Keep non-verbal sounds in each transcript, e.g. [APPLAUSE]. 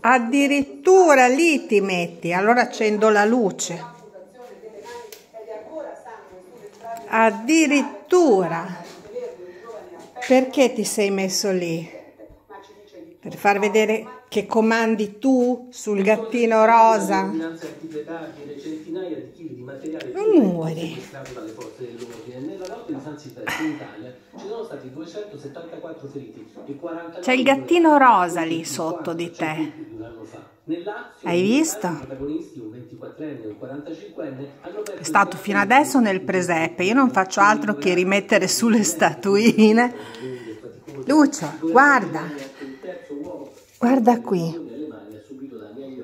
Addirittura lì ti metti, allora accendo la luce. Addirittura. Perché ti sei messo lì? Per far vedere che comandi tu sul gattino rosa? Non muori. C'è il gattino rosa lì sotto di te. Hai visto? È stato fino adesso nel presepe. Io non faccio altro che rimettere sulle statuine. Lucio, guarda. Guarda qui.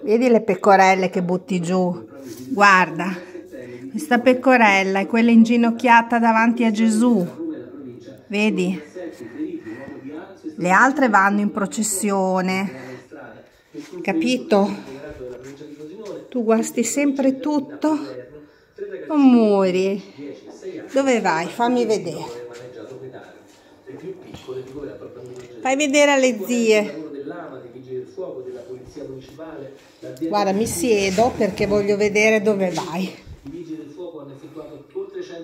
Vedi le pecorelle che butti giù? Guarda, questa pecorella è quella inginocchiata davanti a Gesù. Vedi? Le altre vanno in processione. Capito? Tu guasti sempre tutto? Non muori. Dove vai? Fammi vedere. Fai vedere alle zie. Guarda, mi siedo perché voglio vedere dove vai.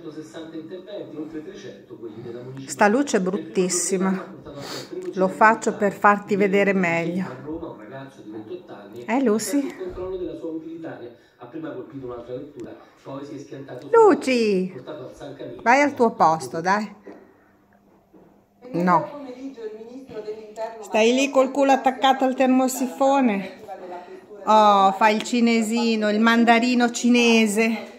260 interventi, oltre 300 quelli della municipalità. Sta luce è bruttissima. Lo faccio per farti vedere meglio. Roma un ragazzo di 28 anni eh, Lucy. controllo della sua utilitaria. Ha prima colpito un'altra vettura, poi si è schiantato Luci! Vai al tuo posto, dai. No. Stai lì col culo attaccato al termosifone. Oh, fai il cinesino, il mandarino cinese.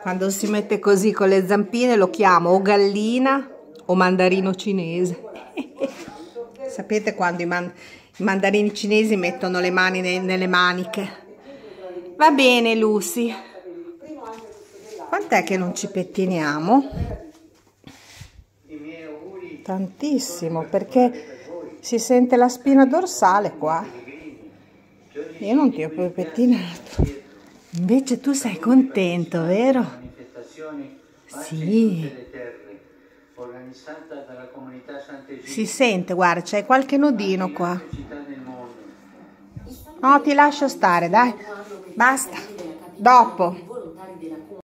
Quando si mette così con le zampine lo chiamo o gallina o mandarino cinese. [LAUGHS] Sapete quando i, man i, mandarini cinesi mettono le mani ne nelle maniche? Va bene, Lucy. Quant'è che non ci pettiniamo? Tantissimo, perché si sente la spina dorsale qua. Io non ti ho più pettinato. Invece tu sei contento, vero? Sì. Si sente, guarda, c'è qualche nodino qua. No, ti lascio stare, dai. Basta. Dopo.